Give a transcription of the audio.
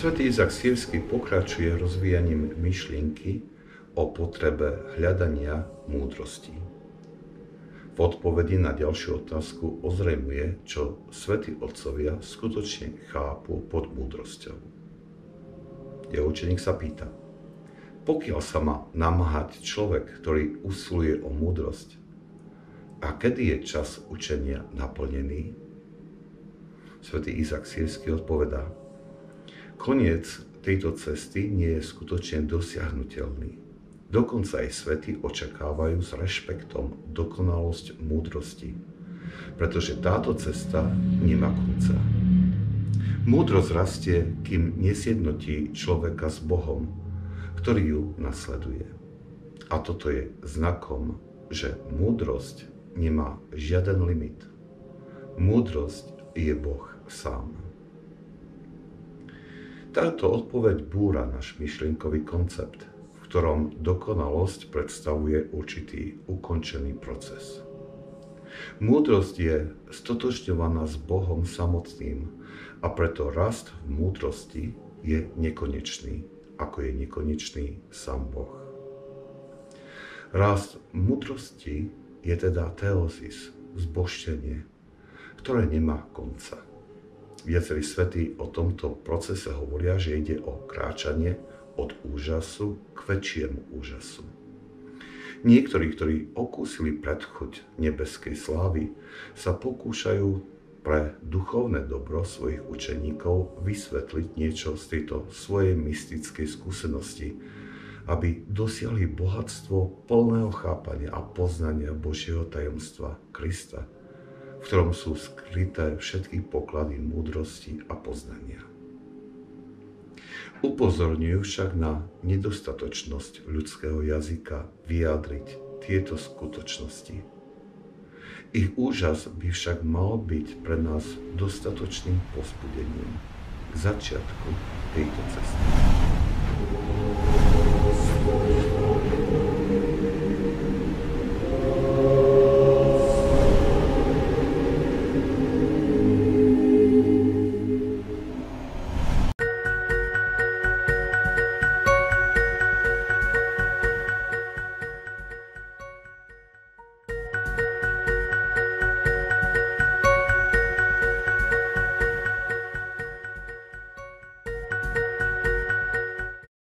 Izak Sírsky pokračuje rozvíjaním myšlienky o potrebe hľadania múdrosti. V odpovedi na ďalšiu otázku ozrejmuje, čo svätí otcovia skutočne chápu pod múdrosťou. Jeho učeník sa pýta, pokiaľ sa má namáhať človek, ktorý usiluje o múdrosť, a kedy je čas učenia naplnený? Svetý Izak Sírsky odpovedá, koniec tejto cesty nie je skutočne dosiahnutelný. Dokonca aj svety očakávajú s rešpektom dokonalosť múdrosti, pretože táto cesta nemá konca. Múdrosť rastie, kým nesjednotí človeka s Bohom, ktorý ju nasleduje. A toto je znakom, že múdrosť nemá žiaden limit. Múdrosť je Boh sám. Táto odpoveď búra náš myšlienkový koncept, v ktorom dokonalosť predstavuje určitý ukončený proces. Múdrosť je stotočňovaná s Bohom samotným a preto rast v múdrosti je nekonečný, ako je nekonečný sám Boh. Rast múdrosti je teda teozis, zboštenie, ktoré nemá konca. Viacerí svety o tomto procese hovoria, že ide o kráčanie od úžasu k väčšiemu úžasu. Niektorí, ktorí okúsili predchoď nebeskej slávy, sa pokúšajú pre duchovné dobro svojich učeníkov vysvetliť niečo z tejto svojej mystickej skúsenosti, aby dosiahli bohatstvo plného chápania a poznania Božieho tajomstva Krista, v ktorom sú skryté všetky poklady múdrosti a poznania. Upozorňujú však na nedostatočnosť ľudského jazyka vyjadriť tieto skutočnosti. Ich úžas by však mal byť pre nás dostatočným pospudením k začiatku tejto cesty.